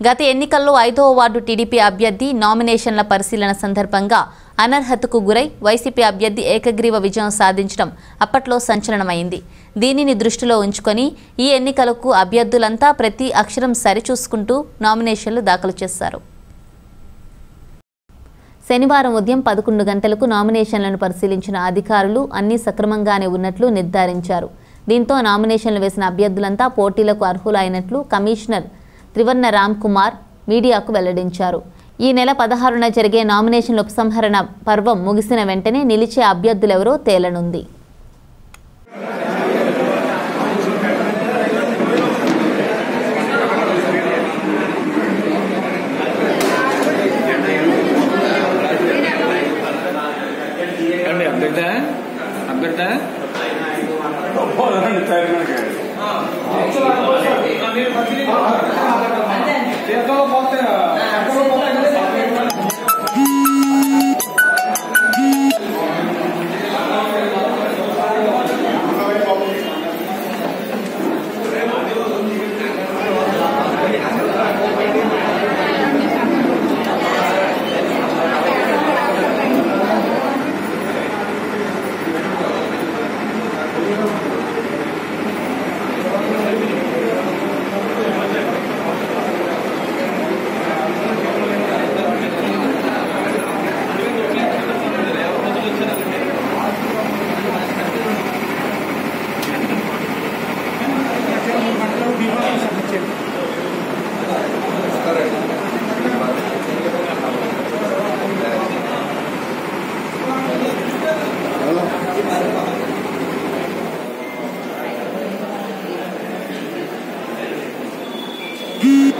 గత ఎన్నికల్లో ఐదవ వార్డు టీడీపీ అభ్యర్థి నామినేషన్ల పరిశీలన సందర్భంగా అనర్హతకు గురై వైసీపీ అభ్యర్థి ఏకగ్రీవ విజయం సాధించడం అప్పట్లో సంచలనమైంది. దీనిని దృష్టిలో ఉంచుకొని ఈ ఎన్నికలకు అభ్యర్థులంతా ప్రతి అక్షరం సరిచూసుకుంటూ నామినేషన్లు దాఖలు చేశారు. శనివారం ఉదయం పదకొండు గంటలకు నామినేషన్లను పరిశీలించిన అధికారులు అన్ని సక్రమంగానే ఉన్నట్లు నిర్ధారించారు. దీంతో నామినేషన్లు వేసిన అభ్యర్థులంతా పోటీలకు అర్హులైనట్లు కమిషనర్ త్రివర్ణ రామ్ కుమార్ మీడియాకు వెల్లడించారు. ఈ నెల పదహారున జరిగే నామినేషన్ల ఉపసంహరణ పర్వం ముగిసిన వెంటనే నిలిచే అభ్యర్థులెవరో తేలనుంది. అభ్యర్థ? అభ్యర్థ? You